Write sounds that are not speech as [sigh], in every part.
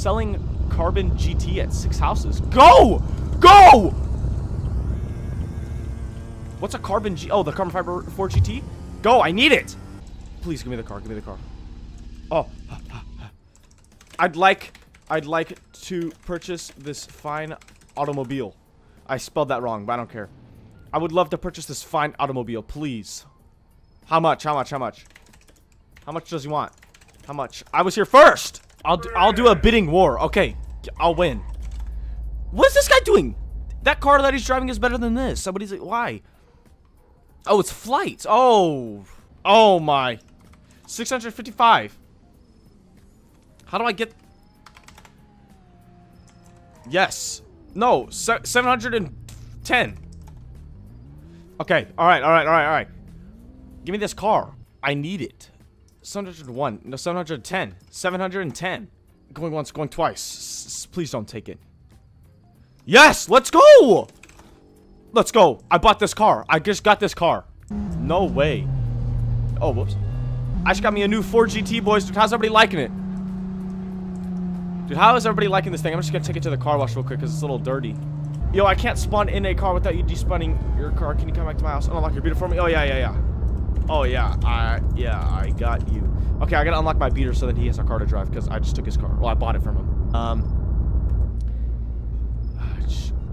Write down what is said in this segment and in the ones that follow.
selling carbon GT at six houses. Go! Go! What's a carbon G? Oh, the carbon fiber Ford GT? Go, I need it! Please give me the car, give me the car. Oh. I'd like, I'd like to purchase this fine automobile. I spelled that wrong, but I don't care. I would love to purchase this fine automobile, please. How much, how much, how much? How much does he want? How much? I was here first! I'll do, I'll do a bidding war. Okay, I'll win. What is this guy doing? That car that he's driving is better than this. Somebody's like, why? Oh, it's flights. Oh. Oh my. 655. How do I get... Yes. No, 710. Okay, alright, alright, alright, alright. Give me this car. I need it. 701. No, 710. 710. Going once, going twice. S please don't take it. Yes, let's go! Let's go. I bought this car. I just got this car. No way. Oh, whoops. I just got me a new Ford GT, boys. Dude, how's everybody liking it? Dude, how is everybody liking this thing? I'm just gonna take it to the car wash real quick because it's a little dirty. Yo, I can't spawn in a car without you despawning your car. Can you come back to my house unlock your beater for me? Oh, yeah, yeah, yeah. Oh, yeah. I, yeah, I got you. Okay, I gotta unlock my beater so that he has a car to drive because I just took his car. Well, I bought it from him. Um,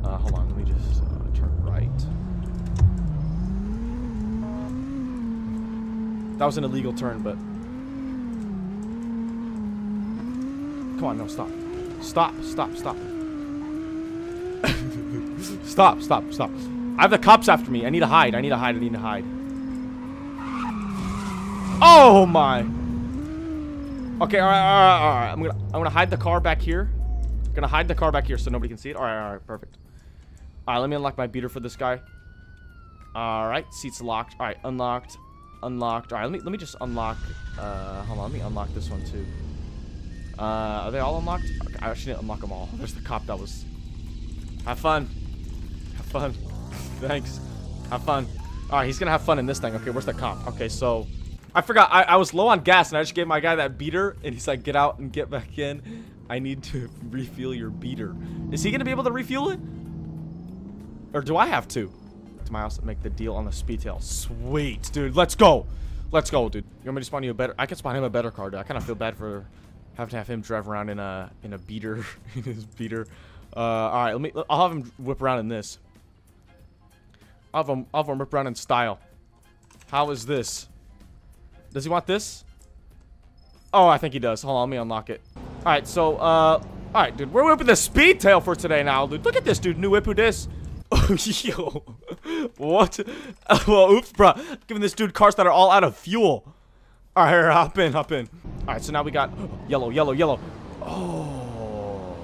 uh, hold on, let me just uh, turn right. That was an illegal turn, but... Come on, no, stop. Stop, stop, stop. [laughs] stop, stop, stop. I have the cops after me. I need to hide. I need to hide. I need to hide. Oh my. Okay, all right, all right, all right. I'm gonna, I'm gonna hide the car back here. I'm gonna hide the car back here so nobody can see it. All right, all right, perfect. Alright, let me unlock my beater for this guy. Alright, seats locked. Alright, unlocked. Unlocked. Alright, let me let me just unlock uh hold on, let me unlock this one too. Uh are they all unlocked? Okay, I actually didn't unlock them all. [laughs] There's the cop that was Have fun. Have fun. [laughs] Thanks. Have fun. Alright, he's gonna have fun in this thing. Okay, where's the cop? Okay, so I forgot I, I was low on gas and I just gave my guy that beater and he's like, get out and get back in. I need to refuel your beater. Is he gonna be able to refuel it? Or do I have to? To my house and make the deal on the speed tail. Sweet, dude. Let's go. Let's go, dude. You want me to spawn you a better? I can spawn him a better car, dude. I kind of feel bad for having to have him drive around in a in a beater, [laughs] in his beater. Uh, all right, let me. I'll have him whip around in this. I'll have him. I'll have him whip around in style. How is this? Does he want this? Oh, I think he does. Hold on, let me unlock it. All right, so uh, all right, dude. We're whipping the speed tail for today now, dude. Look at this, dude. New whip who? [laughs] Oh, yo. What? [laughs] well, oops, bro. Giving this dude cars that are all out of fuel. All right, hop in, hop in. All right, so now we got yellow, yellow, yellow. Oh.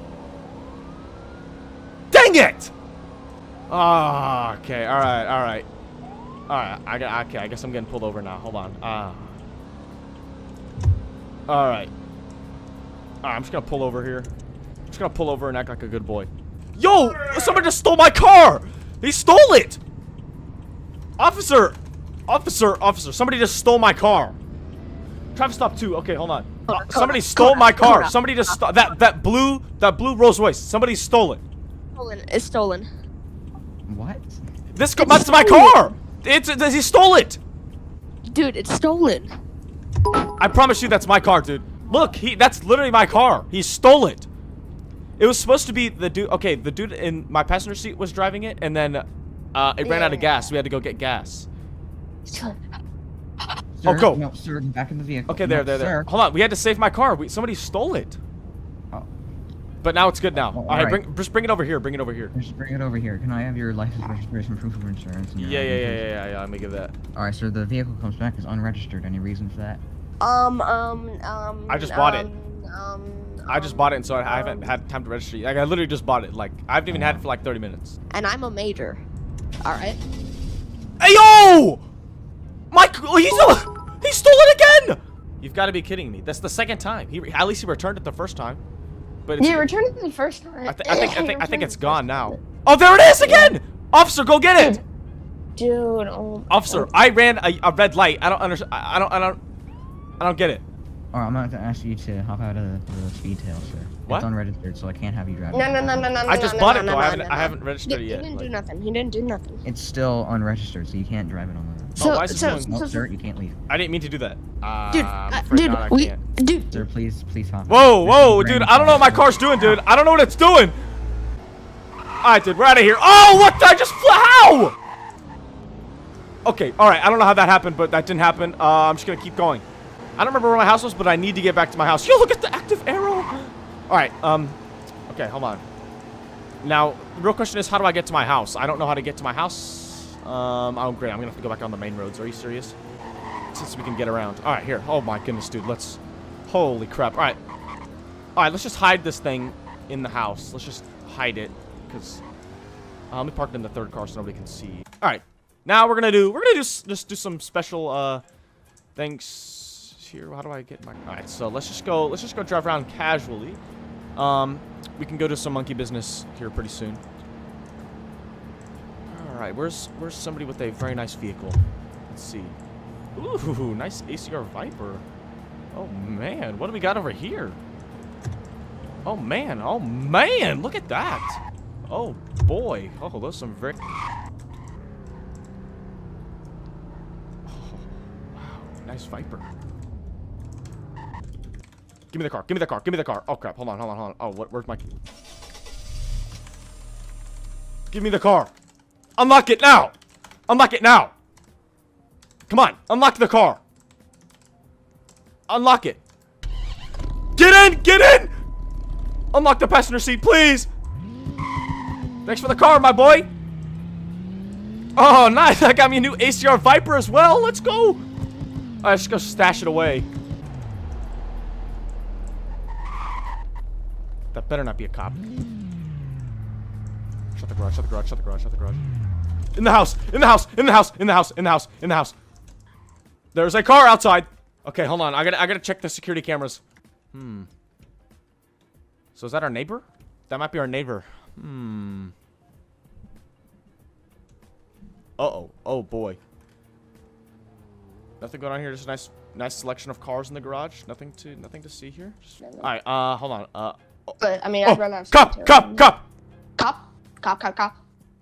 Dang it! Ah, okay, all right, all right. All right, I got, okay, I guess I'm getting pulled over now. Hold on. Ah. All right. All right, I'm just gonna pull over here. I'm just gonna pull over and act like a good boy. Yo! Somebody just stole my car! They stole it! Officer! Officer, officer, somebody just stole my car. Traffic stop two. Okay, hold on. Uh, somebody stole my car. Somebody just stole that that blue that blue Rolls Royce. Somebody stole it. Stolen. It's stolen. What? This it's that's my car. It's, it's he stole it. Dude, it's stolen. I promise you, that's my car, dude. Look, he that's literally my car. He stole it. It was supposed to be the dude. Okay, the dude in my passenger seat was driving it, and then uh, it ran yeah. out of gas. we had to go get gas. Sir, oh, go. No, sir, back in the vehicle. Okay, there, no, there, there. Hold on. We had to save my car. We, somebody stole it. Oh. But now it's good now. Oh, all, all right, right, bring, just bring it over here. Bring it over here. Just bring it over here. Can I have your license, registration, proof of insurance? Yeah, yeah, yeah, yeah, yeah, yeah. Let me give that. All right, sir. The vehicle comes back as unregistered. Any reason for that? Um, um, um. I just bought um, it. Um. I just bought it, and so I haven't had time to register. Like I literally just bought it. Like I haven't even had it for like 30 minutes. And I'm a major. All right. Hey yo! Mike, oh, he's a, he stole it again! You've got to be kidding me. That's the second time. He at least he returned it the first time. But it's, yeah, returned it the first time. I, th I think I [laughs] think I think it's gone now. Oh, there it is again! Officer, go get it! Dude, oh, Officer. I ran a, a red light. I don't understand. I don't I don't I don't get it. Or I'm going to ask you to hop out of the speed tail, sir. What? It's unregistered, so I can't have you drive. No, no, no, no, no. I just no, bought no, it though. no, I haven't no, I haven't registered He, it he didn't do nothing. He didn't do nothing. It's still unregistered, so you can't drive it on the. So, why is it so, doing- Nope, so, sir, you can't leave. I didn't mean to do that. Uh, dude, uh, dude, not, we, dude, Sir, please, please hop. Whoa, whoa, is dude! I don't know what my car's doing, dude. I don't know what it's doing. All right, dude, we're out of here. Oh, what? I just flew. How? Okay, all right. I don't know how that happened, but that didn't happen. Uh, I'm just gonna keep going. I don't remember where my house was, but I need to get back to my house. Yo, look at the active arrow. All right. Um. Okay, hold on. Now, the real question is, how do I get to my house? I don't know how to get to my house. Um. Oh, great. I'm gonna have to go back on the main roads. Are you serious? Since we can get around. All right, here. Oh my goodness, dude. Let's. Holy crap. All right. All right. Let's just hide this thing in the house. Let's just hide it, because. Uh, let me park it in the third car so nobody can see. All right. Now we're gonna do. We're gonna do s- just do some special uh things here. How do I get my? All right. So let's just go. Let's just go drive around casually. Um, we can go to some monkey business here pretty soon. All right. Where's Where's somebody with a very nice vehicle? Let's see. Ooh, nice ACR Viper. Oh man, what do we got over here? Oh man, oh man, look at that. Oh boy. Oh, those some very. Oh, wow, nice Viper. Give me the car. Give me the car. Give me the car. Oh crap. Hold on. Hold on. Hold on. Oh, what, where's my? Key? Give me the car. Unlock it now. Unlock it now. Come on. Unlock the car. Unlock it. Get in. Get in. Unlock the passenger seat, please. Thanks for the car, my boy. Oh, [laughs] nice. That got me a new ACR Viper as well. Let's go. Right, let's go stash it away. That better not be a cop. Shut the garage, shut the garage, shut the garage, shut the garage. In the house, in the house, in the house, in the house, in the house, in the house. There's a car outside. Okay, hold on. I gotta, I gotta check the security cameras. Hmm. So is that our neighbor? That might be our neighbor. Hmm. Uh-oh. Oh, boy. Nothing going on here. Just a nice, nice selection of cars in the garage. Nothing to, nothing to see here. All right. Uh, hold on. Uh, but I mean, oh, I'd rather have cop, cop, cop. cop, cop, cop, cop.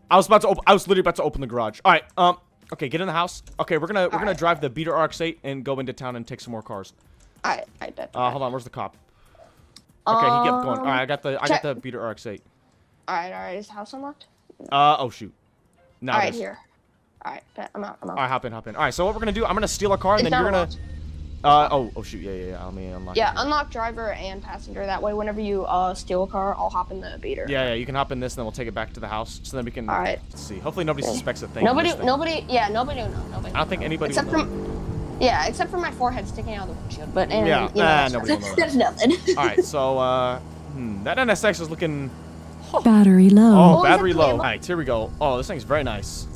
I was about to open. I was literally about to open the garage. All right. Um. Okay. Get in the house. Okay. We're gonna we're gonna drive the beater RX-8 and go into town and take some more cars. All right, I bet. Uh, hold on. Where's the cop? Okay. he kept going. All right. I got the I check- got the beater RX-8. All right, all right. Is the house unlocked? Uh. Oh shoot. Now all right, here. All right, bet. I'm out. I'm out. All right. Hop in. Hop in. All right. So what we're gonna do? I'm gonna steal a car and It's then you're gonna. unlocked. Uh. Oh. Oh shoot. Yeah. Yeah. Yeah. Let me unlock. Yeah, it. unlock driver and passenger. That way, whenever you uh steal a car, I'll hop in the beater. Yeah. Yeah. You can hop in this and then we'll take it back to the house so then we can. All right. Let's see. Hopefully nobody suspects a thing. Nobody, thing. nobody, yeah, nobody will know. Nobody. I don't think anybody Except will for, yeah, except for my forehead sticking out of the windshield. But and, Yeah, you know, nah, that's, nobody will know that's nothing. [laughs] All right. So uh. Hmm. That NSX is looking. Battery low. Oh, Oh, battery low. the All ammo? right, here we go. Oh, this thing's very nice.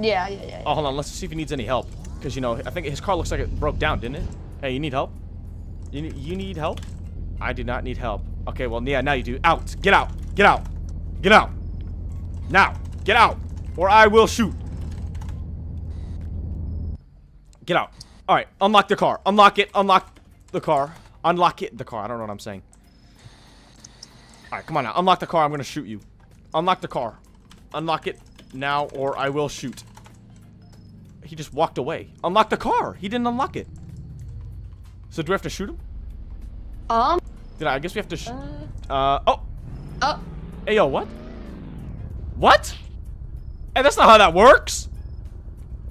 yeah, yeah, yeah. Oh, hold on. Let's see if he needs any help. Because, you know, I think his car looks like it broke down, didn't it? Hey, you need help? You need, you need help? I do not need help. Okay, well, yeah, now you do. Out. Get out. Get out. Get out. Now. Get out. Or I will shoot. Get out. All right. Unlock the car. Unlock it. Unlock the car. Unlock it. The car. I don't know what I'm saying. All right, come on now. Unlock the car. I'm going to shoot you. Unlock the car. Unlock it now or I will shoot. He just walked away. Unlock the car. He didn't unlock it. So do we have to shoot him? Um. Did I, I guess we have to sh- Uh, Uh, oh. oh. Hey, yo, what? What? Hey, that's not how that works.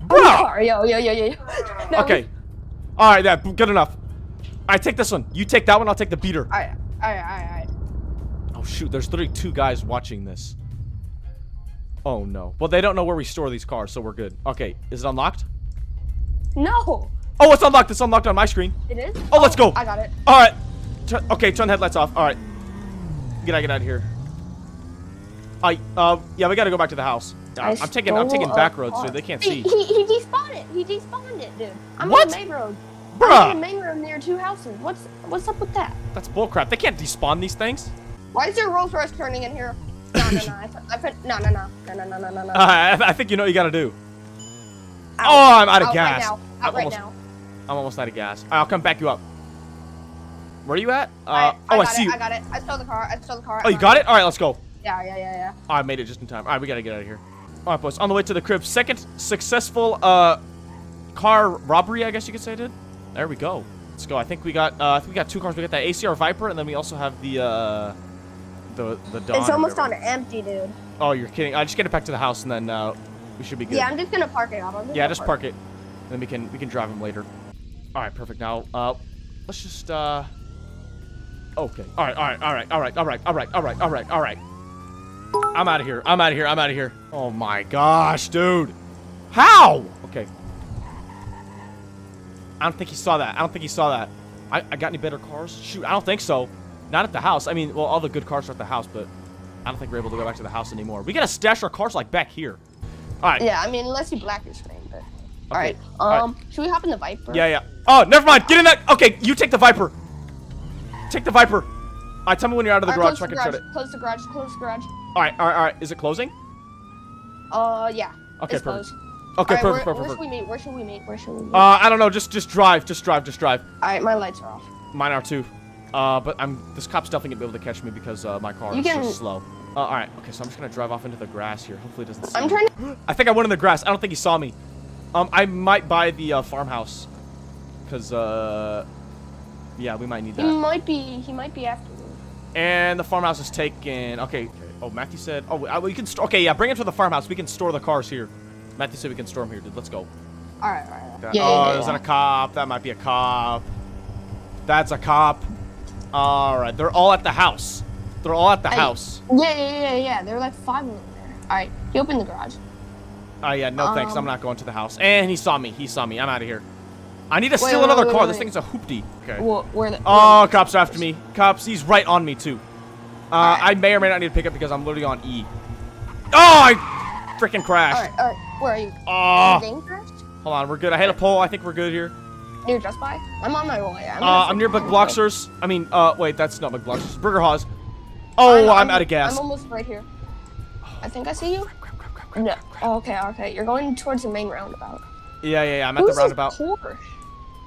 Bro. Car. Yo, yo, yo, yo. yo. [laughs] No, Okay. All right, that good enough. I take this one. You take that one. I'll take the beater. Right, all right, all right, all right. Oh shoot, there's literally two guys watching this. Oh no. Well, they don't know where we store these cars, so we're good. Okay, is it unlocked? No, Oh, it's unlocked. It's unlocked on my screen. it is. Oh, let's go. I got it. All right. Turn, okay, turn the headlights off. All right. Get out, get out of here. I, uh, yeah, we gotta go back to the house. I I'm taking, I'm taking back roads, so car. they can't see. he, he despawned it. He despawned it, dude. I'm What? on the main road. I'm on the main road near two houses. What's what's up with that? that's bullcrap. They can't despawn these things. Why is there Rolls Royce turning in here? No, no, no. I I put, no, no, no, no, no, no, no, no. Uh, I, I think you know what you gotta do. Out. Oh, I'm out of Out gas. right now. I'm Out right almost, now. I'm almost out of gas. I'll come back you up. Where are you at? Uh, oh, I, got see it, you. I got it. I stole the car. I stole the car. Oh, you got it? All right, let's go. Yeah, yeah, yeah, yeah. Oh, I made it just in time. All right, we gotta get out of here. All right, boys, on the way to the crib. Second successful uh, car robbery, I guess you could say, I did. There we go. Let's go. I think we got. Uh, I think we got two cars. We got that ACR Viper, and then we also have the uh, the the Dawn. It's almost on empty, dude. Oh, you're kidding. I just get it back to the house, and then uh, we should be good. Yeah, I'm just gonna park it up. Yeah, just park it. Then we can we can drive him later. All right, perfect. Now, uh, let's just uh. Okay. All right. All right. All right. All right. All right. All right. All right. All right. All right. I'm out of here. I'm out of here. I'm out of here. Oh my gosh, dude. How? Okay. I don't think he saw that. I don't think he saw that. I, I got any better cars? Shoot, I don't think so. Not at the house. I mean, well, all the good cars are at the house, but I don't think we're able to go back to the house anymore. We gotta stash our cars like back here. All right. Yeah, I mean, unless you black your screen, but. All right. all right. Um, should we hop in the Viper? Yeah, yeah. Oh, never mind. Get in that. Okay, you take the Viper. Take the Viper. All right, tell me when you're out of the All garage so I can the shut it. garage. Close the garage. Close the garage. All right, all right, all right. Is it closing? Uh, yeah. Okay, it's perfect. closed. Okay, right, perfect, where, perfect, Where should we meet? Where should we meet? Where should we meet? Uh, I don't know. Just, just drive. Just drive. Just drive. All right, my lights are off. Mine are too. Uh, but I'm. This cop's definitely gonna be able to catch me because uh, my car You is can- just slow. Uh, all right. Okay, so I'm just gonna drive off into the grass here. Hopefully, it doesn't. See I'm me. trying to. [gasps] I think I went in the grass. I don't think he saw me. Um, I might buy the uh, farmhouse, cause uh, yeah, we might need that. He might be. He might be after me. And the farmhouse is taken. Okay. Oh, Matthew said. Oh, uh, we can. Store, okay, yeah. Bring it to the farmhouse. We can store the cars here. Matthew said we can store them here. Dude, let's go. All right, all right. That- Yeah, oh, yeah, yeah, is that a cop? That might be a cop. That's a cop. All right, they're all at the house. They're all at the Hey. house. Yeah, yeah, yeah, yeah. There are like five of them there. All right, you open the garage. Oh yeah, no thanks. I'm Um, not going to the house. And he saw me. He saw me. I'm out of here. I need to Wait, steal wait, another wait, car. This thing's a hoopty. Okay. Where, where the? Oh, cops are after me. Cops, he's right on me too. Uh, Alright. I may or may not need to pick up because I'm literally on E. Oh, I freaking All crashed. right, all right. Where are you? Oh, hold on. We're good. I hit a pole. I think we're good here. Near Just Buy? I'm on my way. I'm, Uh, I'm near McBloxers. I mean, uh, wait, that's not McBloxers. Burger Haws. Oh, I'm, I'm, out of gas. I'm almost right here. I think I see you. No. Oh, okay, okay. You're going towards the main roundabout. Yeah, yeah, yeah. I'm at the roundabout. Porsche?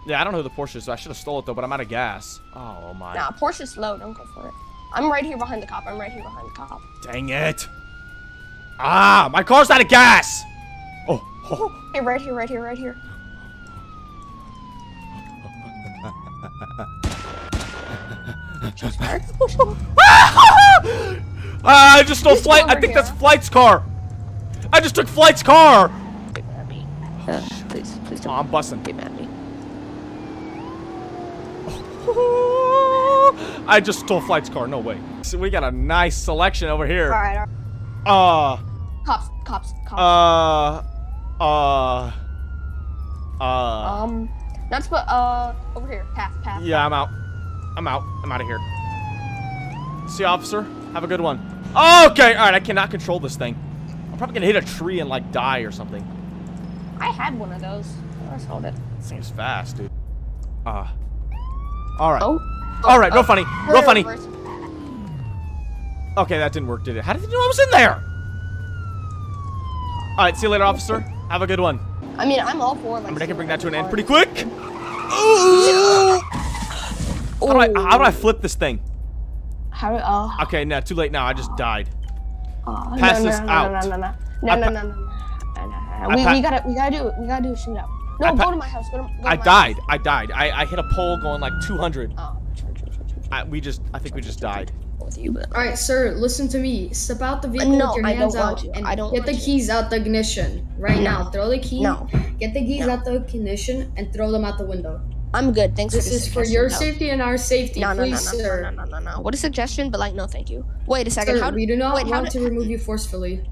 Yeah, I don't know who the Porsche is. So I should have stole it though, but I'm out of gas. Oh my. Nah, Porsche's slow. Don't go for it. I'm right here behind the cop. I'm right here behind the cop. Dang it. Ah, my car's out of gas. Oh. oh. Hey, right here, right here, right here. Fired. [laughs] Ah, I just stole He's flight. I think that's. Flight's car. I just took Flight's car. Get at me. Uh, please, please Oh, don't I'm busting. get at me. [laughs] I just stole Flight's car. No way. So we got a nice selection over here. All right, all right. Uh, Cops, cops, uh, cops. uh, uh. um, not but uh, over here. Pass, pass. Yeah, I'm out. I'm out. I'm out of here. See, officer. Have a good one. Okay, all right. I cannot control this thing. I'm probably gonna hit a tree and like die or something. I had one of those. I sold it. This thing is fast, dude. Uh. All right. Oh. All right. Real funny. Real funny. Okay, that didn't work, did it? How did you know I was in there? All right. See you later, officer. Have a good one. I mean, I'm all for like. I'm gonna bring that to an end pretty quick. How do I how do I flip this thing? How? Uh, Okay, no, too late now. I just died. uh, Pass no, this no, no, out. No, no, no, no, no, no, no, no, no, no, We, we gotta, we gotta do it. We gotta do a shootout. No, go to my house. Go to, go to I my died. House. I died. I, I hit a pole going like 200. Oh, true, true, true, true, true. I, we just, I think we just died. With you, but All right, sir, listen to me. Step out the vehicle No, with your I don't hands want out to. and I don't get the want to. keys out the ignition right No. now. Throw the key. No. Get the keys No. out the ignition and throw them out the window. I'm good. Thanks This for the is for your no. safety and our safety, No, no, no, please, no, sir. no, no, no, no, no. What a suggestion, but like, no, thank you. Wait a second. Sir, how? we do not wait, how want did- to remove you forcefully.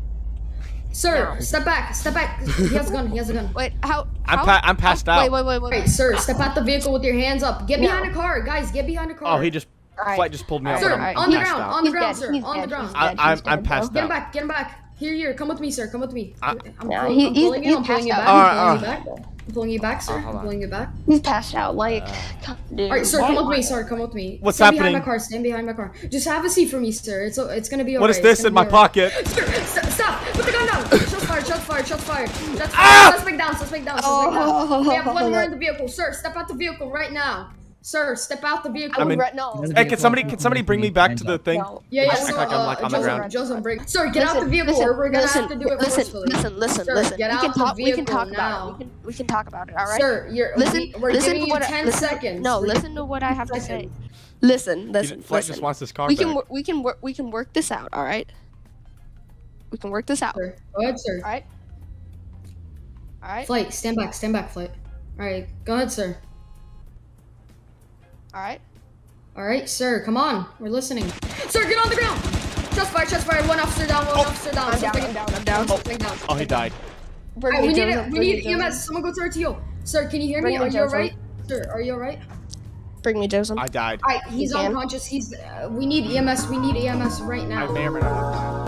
Sir, No. step back, step back. He has a gun. He has a gun. Wait, how? I'm how- pa- I'm passed how- out. Wait, wait, wait, wait. All right, wait. sir, step out the vehicle with your hands up. Get No. behind the car, guys. Get behind a car. Oh, he just, Alright. flight just pulled me out. Sir, but I'm, on the I'm passed ground, out. on the ground, sir, on the ground. I, dead, I'm, he's I'm dead, passed Get him back, get him back. Here, here, come with me, sir. Come with me. I- I'm, Nah, pull- I'm he's- pulling you. I'm pulling you passed back. out. I'm pulling you back. I'm pulling you back, sir. Oh, hold I'm pulling you back. He's passed out. Like, come- dude. All right, sir, why- come with me, sir. Come with me. What's Stand happening? behind my car. Stand behind my car. Just have a seat for me, sir. It's it's gonna be alright. What is It's this in my alright. pocket? Sir, st- stop! Put the gun down. Shots fired. Shots fired. Shots fired. Shots fired. Ah! Suspect down. Suspect down. Suspect Oh. down. We have one more in the vehicle, sir. Step out the vehicle right now. Sir, step out the vehicle. I I'm in- no. Hey, Hey, can somebody can somebody bring me back to the thing? No. Yeah, yeah, Act so, like I'm, uh, like, on the Joseph, ground. Joseph, bring. Sir, get out the vehicle, listen, or we're gonna listen, have to do it listen, forcefully. Listen, listen, Sir, listen. get we out can the talk. We can talk now. about it. We can. We can talk about it. All right. Sir, you're listen. we, we're listen giving to you what. I, listen, seconds. No, listen to what I have to say. Listen, listen, Flight listen. just wants his car we can. back. wor- We can work. We can work this out. All right. We can work this out. Sir, Go ahead, sir. All right. All right. Flight, stand back, stand back, flight. All right, go ahead, sir. All right. All right, sir, come on, we're listening. Sir, get on the ground. Shots fired, shots fired. One officer down, one officer down. I'm down. I'm down. I'm down. Something down. Oh, he died. Bring Alright, we need it. We need. EMS. Someone go to RTO. Sir, can you hear Bring me? me Are you alright? Sir, are you alright? Bring me Joseph. I died. Alright, he's You can. unconscious. He's. Uh, we need EMS. We need EMS right I now. may or may not have died.